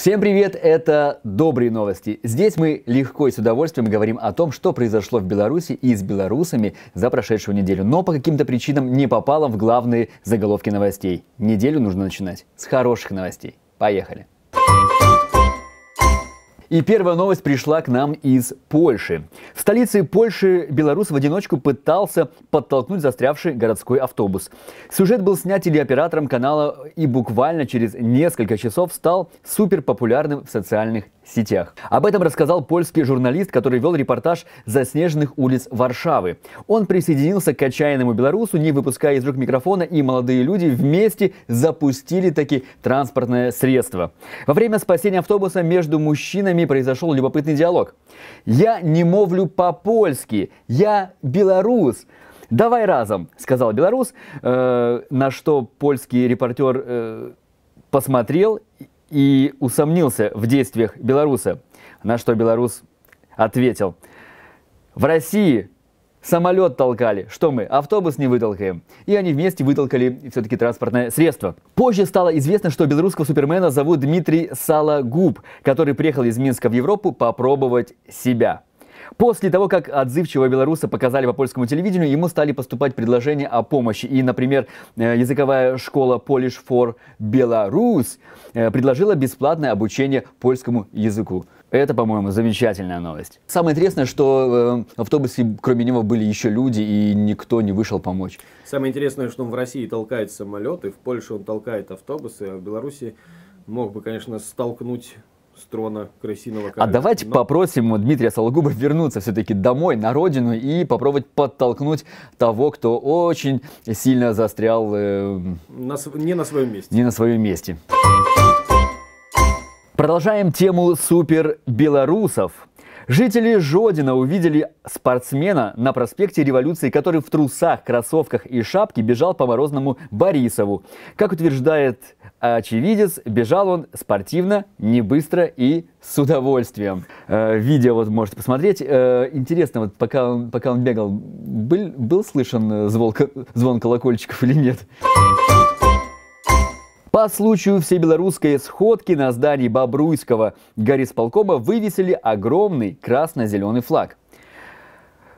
Всем привет, это «Добрые новости». Здесь мы легко и с удовольствием говорим о том, что произошло в Беларуси и с белорусами за прошедшую неделю, но по каким-то причинам не попало в главные заголовки новостей. Неделю нужно начинать с хороших новостей. Поехали! И первая новость пришла к нам из Польши. В столице Польши белорус в одиночку пытался подтолкнуть застрявший городской автобус. Сюжет был снят телеоператором канала и буквально через несколько часов стал суперпопулярным в социальных сетях. Об этом рассказал польский журналист, который вел репортаж заснеженных улиц Варшавы. Он присоединился к отчаянному белорусу, не выпуская из рук микрофона, и молодые люди вместе запустили таки транспортное средство. Во время спасения автобуса между мужчинами произошел любопытный диалог. «Я не мовлю по-польски, я белорус». «Давай разом», — сказал белорус, э, на что польский репортер э, посмотрел и усомнился в действиях белоруса. На что белорус ответил, в России самолет толкали, что мы, автобус не вытолкаем. И они вместе вытолкали все-таки транспортное средство. Позже стало известно, что белорусского супермена зовут Дмитрий Салагуб, который приехал из Минска в Европу попробовать себя. После того, как отзывчивого белоруса показали по польскому телевидению, ему стали поступать предложения о помощи. И, например, э, языковая школа Polish for Belarus э, предложила бесплатное обучение польскому языку. Это, по-моему, замечательная новость. Самое интересное, что э, в автобусе кроме него были еще люди, и никто не вышел помочь. Самое интересное, что он в России толкает самолеты, в Польше он толкает автобусы, а в Беларуси мог бы, конечно, столкнуть с трона крысиного короля. А давайте Но... попросим Дмитрия Сологуба вернуться все-таки домой, на родину, и попробовать подтолкнуть того, кто очень сильно застрял... Э... На, не на своем месте. Не на своем месте. Продолжаем тему супер белорусов. Жители Жодина увидели спортсмена на проспекте Революции, который в трусах, кроссовках и шапке бежал по Морозному Борисову. Как утверждает очевидец, бежал он спортивно, не быстро и с удовольствием. Э, видео вот можете посмотреть. Э, интересно, вот пока он, пока он бегал, был, был слышен звон, звон колокольчиков или нет? По случаю всебелорусской сходки на здании Бобруйского горисполкома вывесили огромный красно-зеленый флаг.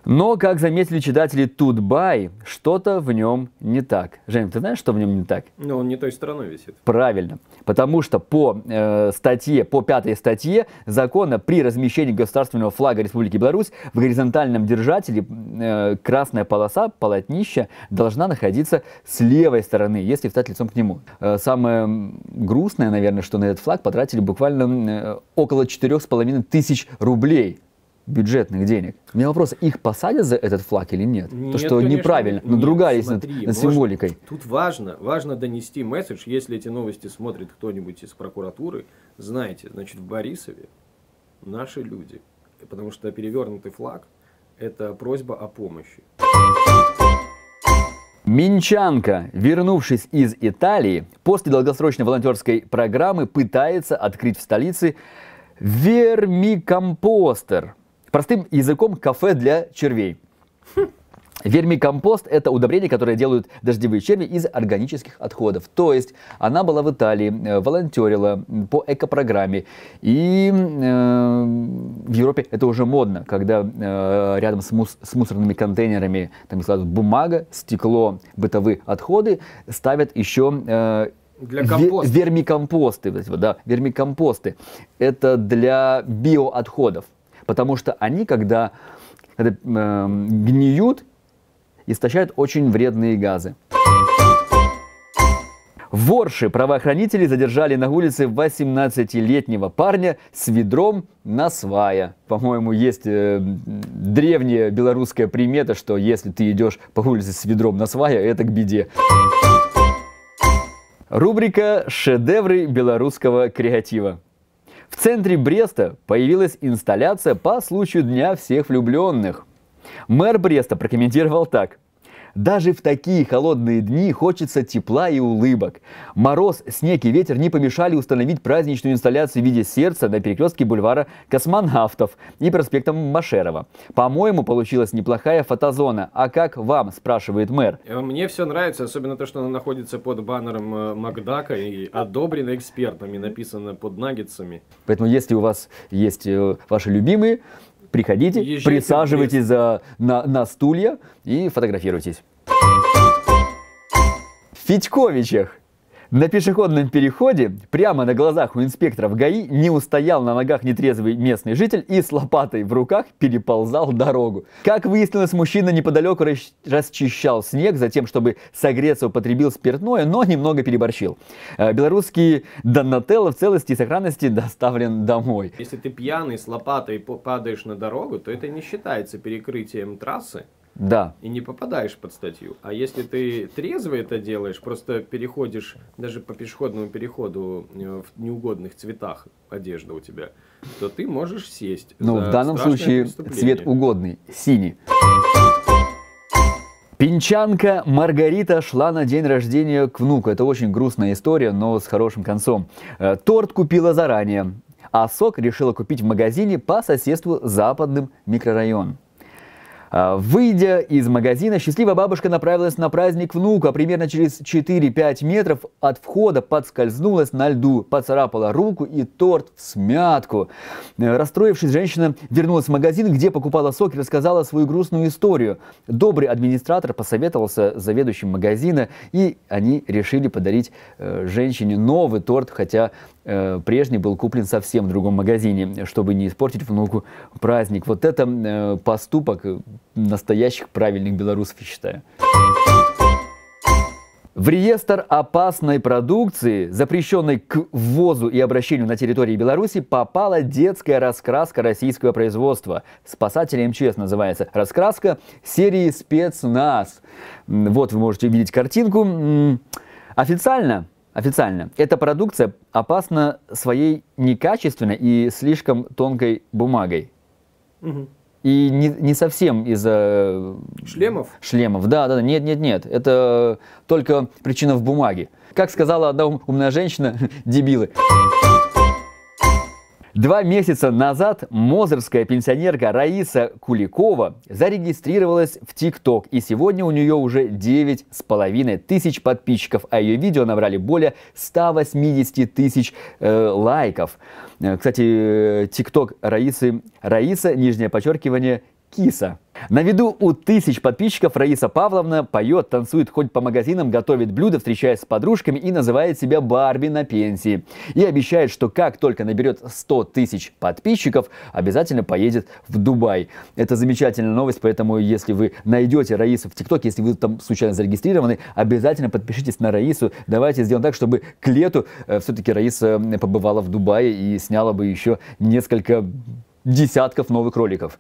Но, как заметили читатели Тутбай, что-то в нем не так. Жень, ты знаешь, что в нем не так? Ну, он не той стороной висит. Правильно. Потому что по э, статье, по пятой статье закона при размещении государственного флага Республики Беларусь в горизонтальном держателе э, красная полоса, полотнища должна находиться с левой стороны, если встать лицом к нему. Э, самое грустное, наверное, что на этот флаг потратили буквально э, около четырех с половиной тысяч рублей бюджетных денег. У меня вопрос, их посадят за этот флаг или нет? нет То, что конечно, неправильно, но другая есть над, над символикой. Может, тут важно, важно донести месседж, если эти новости смотрит кто-нибудь из прокуратуры, знаете, значит, в Борисове наши люди. Потому что перевернутый флаг – это просьба о помощи. Минчанка, вернувшись из Италии, после долгосрочной волонтерской программы пытается открыть в столице вермикомпостер – Простым языком кафе для червей. Вермикомпост – это удобрение, которое делают дождевые черви из органических отходов. То есть она была в Италии, э, волонтерила по экопрограмме. И э, в Европе это уже модно, когда э, рядом с, мус с мусорными контейнерами там складывают бумага, стекло, бытовые отходы, ставят еще э, для компоста. Вермикомпосты, да, вермикомпосты. Это для биоотходов. Потому что они, когда, когда э, гниют, истощают очень вредные газы. В Ворше правоохранители задержали на улице 18-летнего парня с ведром на свая. По-моему, есть э, древняя белорусская примета, что если ты идешь по улице с ведром на свая, это к беде. Рубрика «Шедевры белорусского креатива». В центре Бреста появилась инсталляция по случаю Дня всех влюбленных. Мэр Бреста прокомментировал так. Даже в такие холодные дни хочется тепла и улыбок. Мороз, снег и ветер не помешали установить праздничную инсталляцию в виде сердца на перекрестке бульвара Космонавтов и проспекта Машерова. По-моему, получилась неплохая фотозона. А как вам, спрашивает мэр? Э, мне все нравится, особенно то, что она находится под баннером э, Макдака и одобрена экспертами, написано под наггетсами. Поэтому, если у вас есть э, ваши любимые, приходите, Езжайте присаживайтесь за, на, на стулья и фотографируйтесь. В Федьковичах на пешеходном переходе прямо на глазах у инспекторов ГАИ не устоял на ногах нетрезвый местный житель и с лопатой в руках переползал дорогу. Как выяснилось, мужчина неподалеку расчищал снег, затем, чтобы согреться, употребил спиртное, но немного переборщил. Э, белорусский Донателло в целости и сохранности доставлен домой. Если ты пьяный с лопатой падаешь на дорогу, то это не считается перекрытием трассы. Да. И не попадаешь под статью. А если ты трезво это делаешь, просто переходишь даже по пешеходному переходу э, в неугодных цветах одежда у тебя, то ты можешь сесть. Ну, в данном случае цвет угодный, синий. Пинчанка Маргарита шла на день рождения к внуку. Это очень грустная история, но с хорошим концом. Э, торт купила заранее, а сок решила купить в магазине по соседству с западным микрорайоном. А, выйдя из магазина, счастливая бабушка направилась на праздник внука. Примерно через 4-5 метров от входа подскользнулась на льду, поцарапала руку и торт в смятку. Э, расстроившись, женщина вернулась в магазин, где покупала сок и рассказала свою грустную историю. Добрый администратор посоветовался с заведующим магазина, и они решили подарить э, женщине новый торт, хотя Э, прежний был куплен совсем в другом магазине, чтобы не испортить внуку праздник. Вот это поступок настоящих правильных белорусов, я считаю. В реестр опасной продукции, запрещенной к ввозу и обращению на территории Беларуси, попала детская раскраска российского производства. Спасатели МЧС называется. Раскраска серии «Спецназ». Вот вы можете увидеть картинку. Официально Официально. Эта продукция опасна своей некачественной и слишком тонкой бумагой. Угу. И не, не совсем из-за... Шлемов? Шлемов, да, да, нет, нет, нет. Это только причина в бумаге. Как сказала одна умная женщина, дебилы. Два месяца назад мозырская пенсионерка Раиса Куликова зарегистрировалась в ТикТок, и сегодня у нее уже 9,5 тысяч подписчиков, а ее видео набрали более 180 тысяч э, лайков. Э, кстати, ТикТок Раисы, Раиса, нижнее подчеркивание, киса. На виду у тысяч подписчиков Раиса Павловна поет, танцует, ходит по магазинам, готовит блюда, встречаясь с подружками и называет себя Барби на пенсии. И обещает, что как только наберет 100 тысяч подписчиков, обязательно поедет в Дубай. Это замечательная новость, поэтому если вы найдете Раису в ТикТоке, если вы там случайно зарегистрированы, обязательно подпишитесь на Раису. Давайте сделаем так, чтобы к лету э, все-таки Раиса побывала в Дубае и сняла бы еще несколько десятков новых роликов.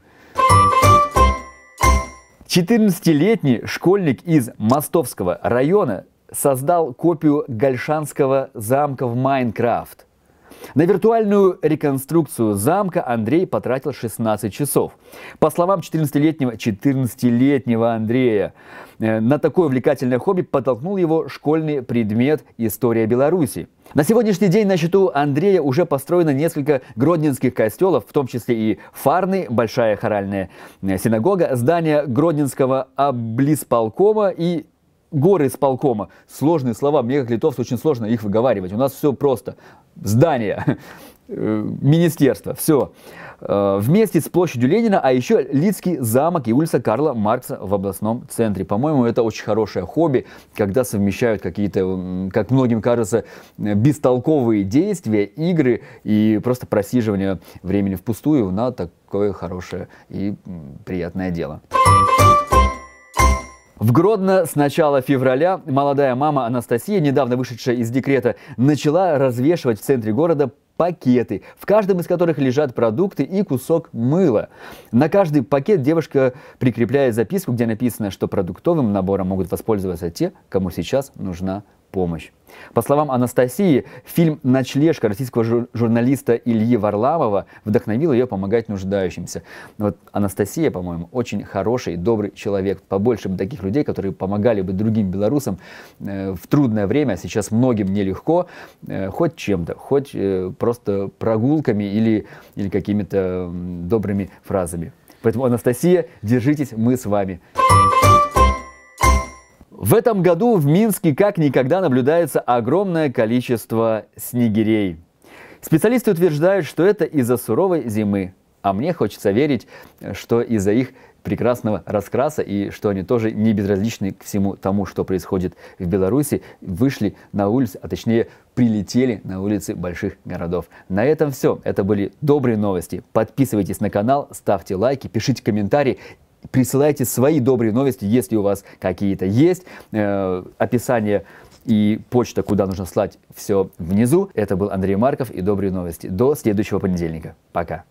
14-летний школьник из Мостовского района создал копию Гальшанского замка в Майнкрафт. На виртуальную реконструкцию замка Андрей потратил 16 часов. По словам 14-летнего 14-летнего Андрея, э, на такое увлекательное хобби подтолкнул его школьный предмет «История Беларуси». На сегодняшний день на счету Андрея уже построено несколько гродненских костелов, в том числе и Фарны, Большая хоральная э, синагога, здание Гродненского облисполкома и горы исполкома. Сложные слова, мне как литовцу очень сложно их выговаривать. У нас все просто. Здание, э, министерство, все. Э, вместе с площадью Ленина, а еще Лицкий замок и улица Карла Маркса в областном центре. По-моему, это очень хорошее хобби, когда совмещают какие-то, как многим кажется, бестолковые действия, игры и просто просиживание времени впустую на такое хорошее и приятное дело. В Гродно с начала февраля молодая мама Анастасия, недавно вышедшая из декрета, начала развешивать в центре города пакеты, в каждом из которых лежат продукты и кусок мыла. На каждый пакет девушка прикрепляет записку, где написано, что продуктовым набором могут воспользоваться те, кому сейчас нужна помощь. По словам Анастасии, фильм «Ночлежка» российского жур- журналиста Ильи Варламова вдохновил ее помогать нуждающимся. Вот Анастасия, по-моему, очень хороший, добрый человек. Побольше бы таких людей, которые помогали бы другим белорусам э, в трудное время. Сейчас многим нелегко, э, хоть чем-то, хоть э, просто прогулками или, или какими-то добрыми фразами. Поэтому, Анастасия, держитесь, мы с вами. В этом году в Минске как никогда наблюдается огромное количество снегирей. Специалисты утверждают, что это из-за суровой зимы. А мне хочется верить, что из-за их прекрасного раскраса и что они тоже не безразличны к всему тому, что происходит в Беларуси, вышли на улицы, а точнее прилетели на улицы больших городов. На этом все. Это были добрые новости. Подписывайтесь на канал, ставьте лайки, пишите комментарии присылайте свои добрые новости, если у вас какие-то есть. Э, описание и почта, куда нужно слать, все внизу. Это был Андрей Марков и добрые новости. До следующего понедельника. Пока.